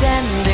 Send